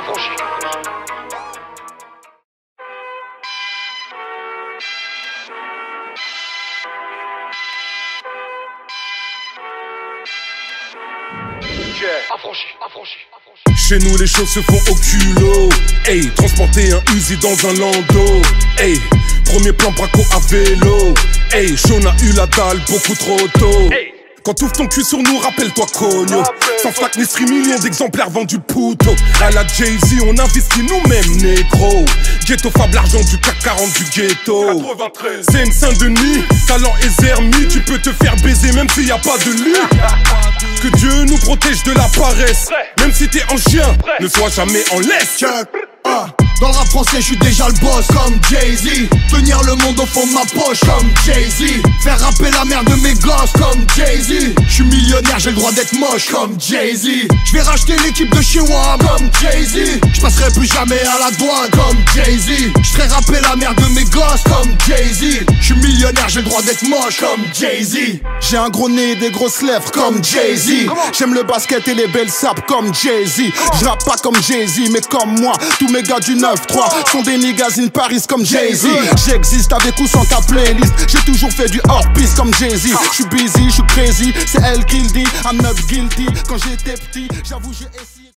affranchi. Affranchi, affranchi, affranchi. Chez nous les choses se font au culot Hey, transporter un Uzi dans un landau Hey, premier plan braco à vélo Hey, Sean a eu la dalle beaucoup trop tôt Hey. Quand t'ouvres ton cul sur nous, rappelle-toi cogno Sans flac ni stream, millions d'exemplaires vendus puto À la Jay-Z, on investit nous-mêmes, négro Ghetto Fab, l'argent du CAC 40 du ghetto 93. Seine Saint-Denis, talent et zermi Tu peux te faire baiser même s'il y a pas de lit Que Dieu nous protège de la paresse Même si t'es en chien, ne sois jamais en laisse. Ah. Dans le rap français, je suis déjà le boss comme Jay-Z. Tenir le monde au fond de ma poche comme Jay-Z. Faire rapper la mère de mes gosses comme Jay-Z. Je suis millionnaire, j'ai le droit d'être moche comme Jay-Z. Je vais racheter l'équipe de Wam comme Jay-Z. Je passerai plus jamais à la douane comme Jay-Z. Je ferai rapper la mère de mes gosses comme Jay-Z. Je suis millionnaire, j'ai le droit d'être moche comme Jay-Z. J'ai un gros nez et des grosses lèvres comme Jay-Z. J'aime le basket et les belles sapes comme Jay-Z. Je rappe pas comme Jay-Z, mais comme moi. Tous mes gars du 9-3 sont des niggas in Paris comme Jay-Z. J'existe avec ou sans ta playlist. J'ai toujours fait du hors-piste comme Jay-Z. Je suis busy, je suis crazy. C'est elle qui I'm not guilty. Quand j'étais petit, j'avoue, j'ai essayé.